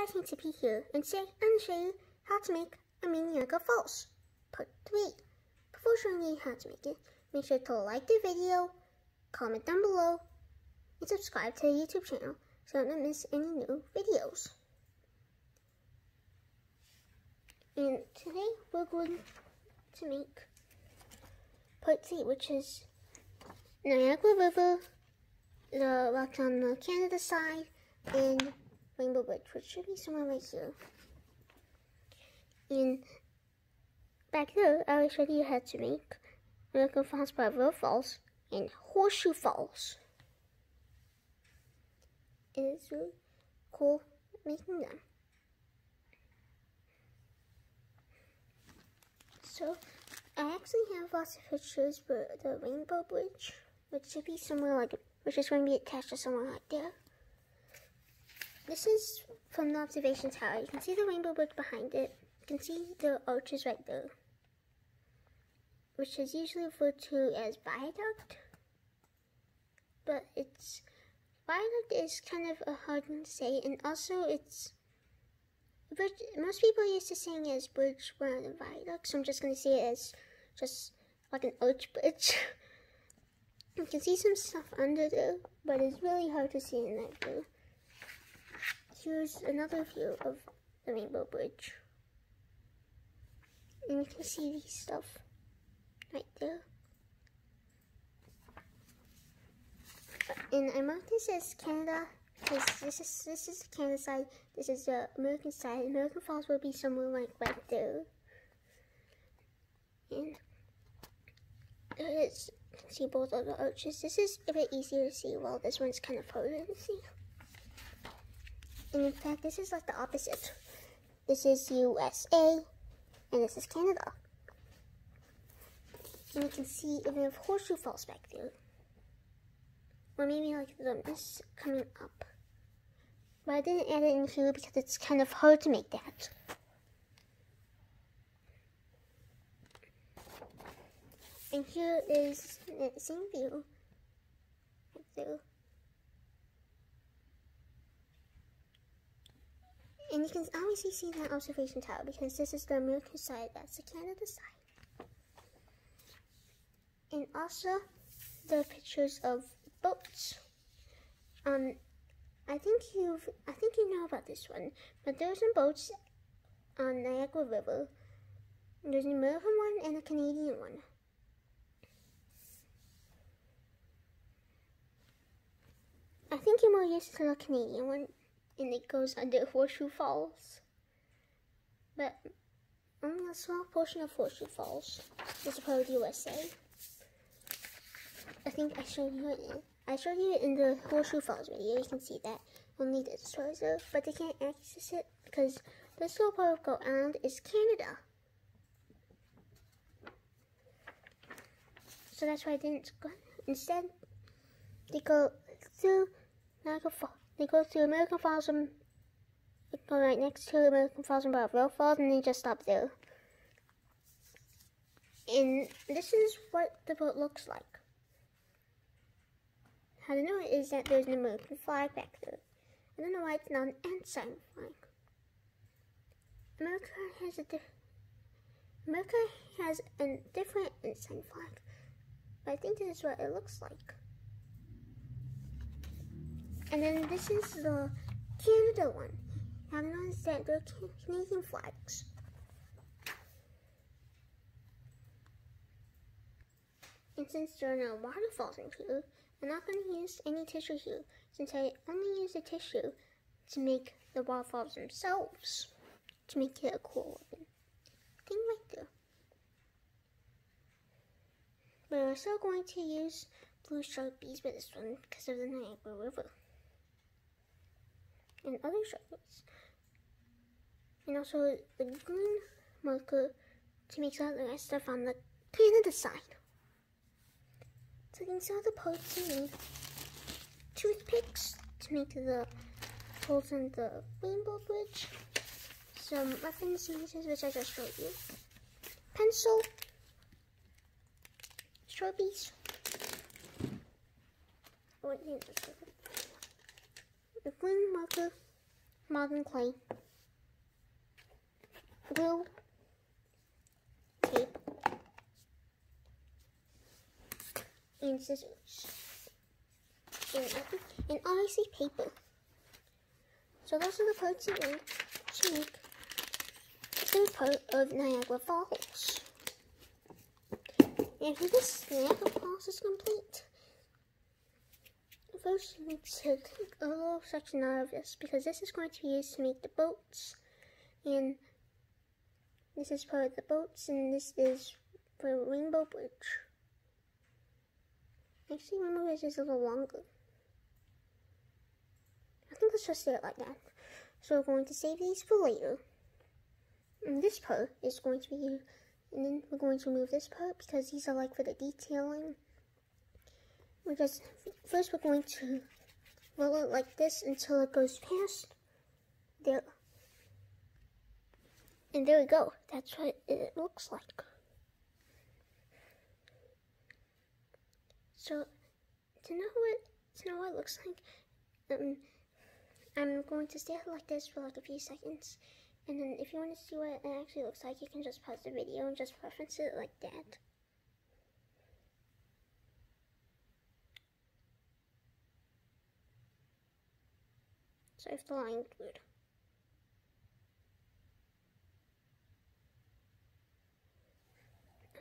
guys, it's Tippy here, and going to show you how to make a mini Niagara Falls, part 3. Before showing you how to make it, make sure to like the video, comment down below, and subscribe to the YouTube channel so you don't miss any new videos. And today we're going to make part 3, which is Niagara River, the rock on the Canada side, and Rainbow Bridge, which should be somewhere right here. And back there, I will show you how to make American Falls by River Falls and Horseshoe Falls. It is really cool making them. So, I actually have lots of pictures for the Rainbow Bridge, which should be somewhere like, which is going to be attached to somewhere like there. This is from the observation tower. You can see the rainbow bridge behind it. You can see the arches right there, which is usually referred to as viaduct. But it's viaduct is kind of a hard one to say, and also it's bridge. Most people used to saying it as bridge rather than viaduct, so I'm just gonna say it as just like an arch bridge. you can see some stuff under there, but it's really hard to see in that view here's another view of the Rainbow Bridge. And you can see these stuff right there. And I marked this as Canada because this is this is the Canada side, this is the American side. American Falls will be somewhere like right there. And there is you can see both of the arches. This is a bit easier to see while this one's kind of harder to see. And in fact, this is like the opposite. This is USA, and this is Canada. And you can see even if Horseshoe Falls back there. Or maybe like the mist coming up. But I didn't add it in here because it's kind of hard to make that. And here is the same view. Right. And you can obviously see that observation tower because this is the American side, that's the Canada side. And also the pictures of boats. Um, I think you've, I think you know about this one, but there's some boats on Niagara River. There's an American one and a Canadian one. I think you're more used to the Canadian one and it goes under Horseshoe Falls. But um, only a small portion of Horseshoe Falls is a part of the USA. I think I showed you it. I showed you it in the Horseshoe Falls video. You can see that only the stores there, but they can't access it because the little part of Goat Island is Canada. So that's why I didn't go. Instead, they go through Niagara Falls. They go to American Falls and go right next to American Falls and Brownsville Falls, and they just stop there. And this is what the boat looks like. How to know it is that there's an American flag back there. I don't know why it's not an ensign flag. America has a America has a different ensign flag, but I think this is what it looks like. And then this is the Canada one. Now notice that they're Canadian flags. And since there are no waterfalls in here, I'm not going to use any tissue here, since I only use the tissue to make the waterfalls themselves, to make it a cool looking thing right there. But I'm still going to use blue sharpies with this one because of the Niagara River and other sharpies. And also the green marker to make all the rest stuff on the Canada side. So these are the parts you need. Toothpicks to make the holes in the rainbow bridge. Some reference images which I just showed you. Pencil. Sharpies. Oh, the green marker modern clay, glue, tape, and scissors, and, obviously paper. So those are the parts you need to make the part of Niagara Falls. And this Niagara Falls is complete, first to take a little section out of this because this is going to be used to make the boats and this is part of the boats and this is for Rainbow Bridge. Actually, Rainbow Bridge is a little longer. I think let's just say it like that. So we're going to save these for later. And this part is going to be, and then we're going to remove this part because these are like for the detailing because first we're going to roll it like this until it goes past there. And there we go. That's what it looks like. So to know what to know what it looks like, um, I'm going to stay like this for like a few seconds. And then if you want to see what it actually looks like, you can just pause the video and just reference it like that. So if the line.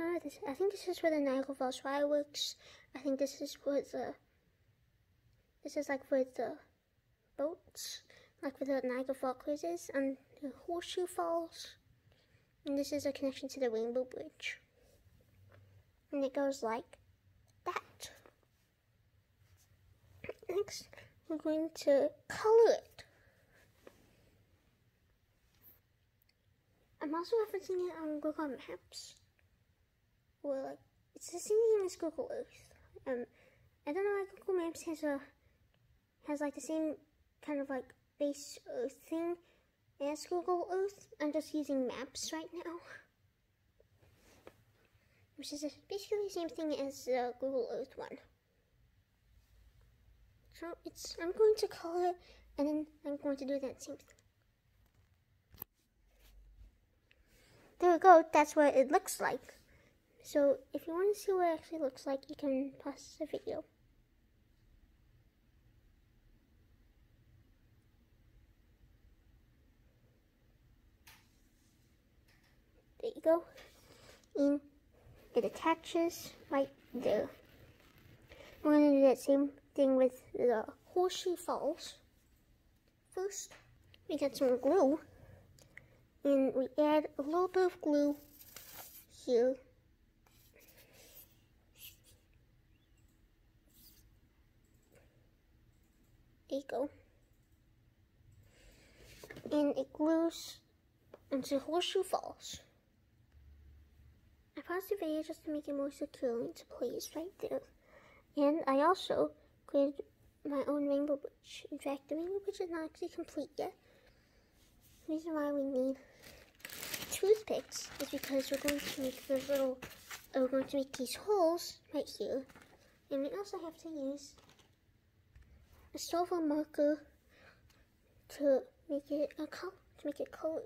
Uh, this, I think this is where the Niagara Falls fireworks. I think this is where the this is like for the boats, like for the Niagara Falls cruises and the Horseshoe Falls. And this is a connection to the Rainbow Bridge. And it goes like that. Next, we're going to color it. I'm also referencing it on Google Maps. Well, like, it's the same thing as Google Earth. Um, I don't know why Google Maps has a, has like the same kind of like base Earth thing as Google Earth. I'm just using maps right now. Which is basically the same thing as the Google Earth one. So it's, I'm going to color and then I'm going to do that same thing. There we go, that's what it looks like. So if you want to see what it actually looks like, you can pause the video. There you go. And it attaches right there. We're going to do that same thing with the horseshoe falls. First, we get some glue, and we add a little bit of glue here. There you go. And it glues into Horseshoe Falls. I paused the video just to make it more secure into place right there. And I also created my own rainbow bridge. In fact, the rainbow bridge is not actually complete yet. The reason why we need toothpicks is because we're going to make the little, uh, we're going to make these holes right here. And we also have to use a silver marker to make it a color, to make it color.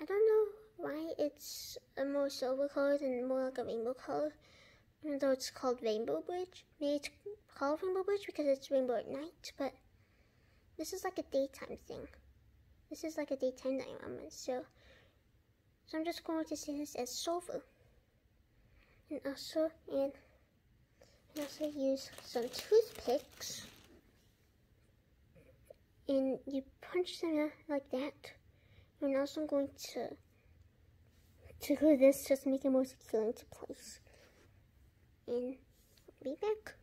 I don't know why it's a more silver color than more like a rainbow color even though it's called Rainbow Bridge. Maybe it's called Rainbow Bridge because it's rainbow at night, but this is like a daytime thing. This is like a daytime diamond, so so I'm just going to say this as silver. And also and, and also use some toothpicks and you punch them out like that. And also I'm going to to glue this just to make it more secure into place and be back.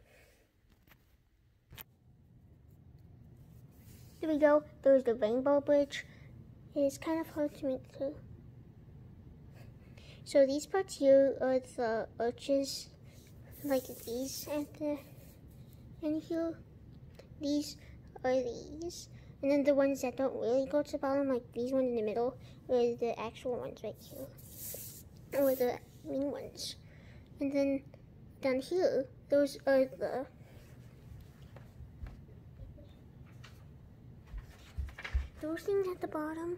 We go. There's the rainbow bridge. It is kind of hard to make too. So these parts here are the arches, like these at the end here. These are these. And then the ones that don't really go to the bottom, like these ones in the middle, are the actual ones right here. Or the main ones. And then down here, those are the those things at the bottom,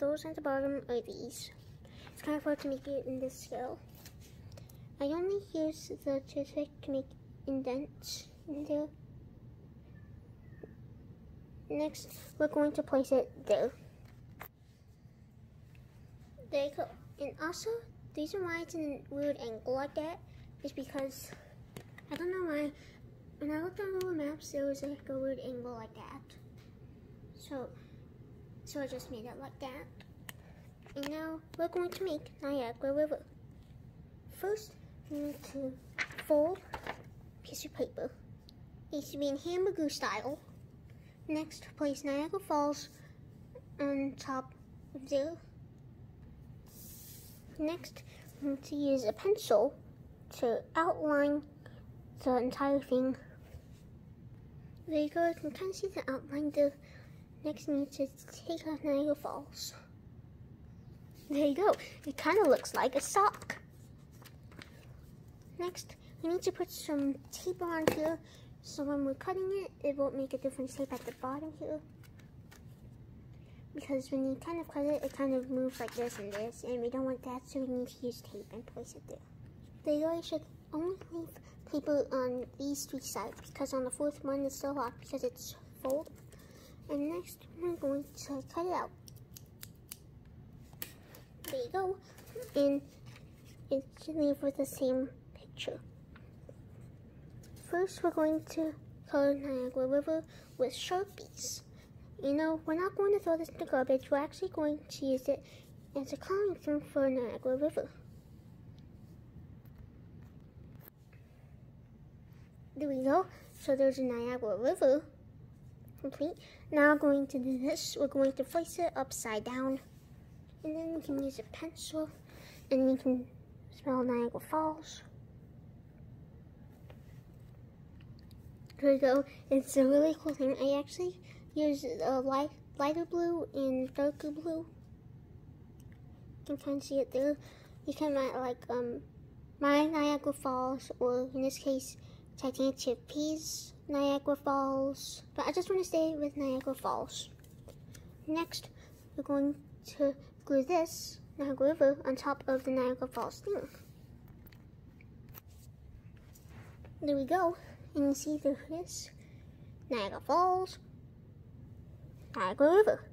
those at the bottom are these. It's kind of hard to make it in this scale. I only use the toothpick to make indents in there. Next, we're going to place it there. There you go. And also, the reason why it's in a weird angle like that is because, I don't know why, when I looked on Google Maps, there was like a weird angle like that. So, so I just made it like that. And now, we're going to make Niagara River. First, we need to fold piece of paper. It needs to be in hamburger style. Next, place Niagara Falls on top of there. Next, we need to use a pencil to outline the entire thing. There you go, you can kind of see the outline there. Next, we need to take off Niagara Falls. There you go, it kind of looks like a sock. Next, we need to put some tape on here so when we're cutting it, it won't make a different shape at the bottom here. Because when you kind of cut it, it kind of moves like this and this, and we don't want that, so we need to use tape and place it there. The guy should only leave paper on these three sides, because on the fourth one it's still locked because it's folded. And next, we're going to cut it out. There you go. And it should leave with the same picture. First, we're going to color Niagara River with Sharpies. You know, we're not going to throw this in the garbage. We're actually going to use it as a coloring for Niagara River. There we go. So there's a Niagara River complete. Now going to do this. We're going to place it upside down. And then we can use a pencil and we can spell Niagara Falls. Here we go. It's a really cool thing. I actually use a light, lighter blue and darker blue. You can kind of see it there. You can write like um, my Niagara Falls, or in this case, Titanic Chickpeas Niagara Falls. But I just want to stay with Niagara Falls. Next, we're going to glue this Niagara River on top of the Niagara Falls thing. There we go and you see this Niagara Falls, Niagara River.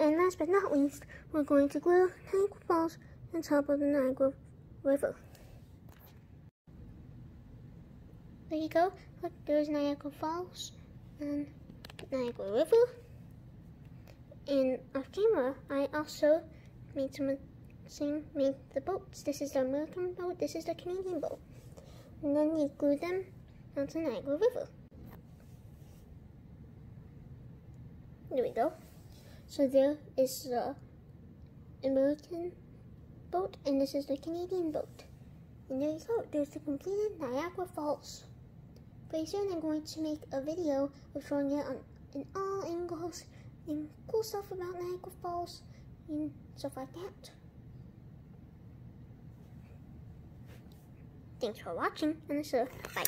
And last but not least, we're going to glue Niagara Falls on top of the Niagara River. There you go. Look, there's Niagara Falls and Niagara River. And off camera, I also made some same made the boats. This is the American boat. This is the Canadian boat. And then you glue them onto Niagara River. There we go. So there is the American boat, and this is the Canadian boat. And there you go. There's the completed Niagara Falls. Pretty soon I'm going to make a video of showing it on in all angles and cool stuff about Niagara Falls and stuff like that. Thanks for watching, and so bye.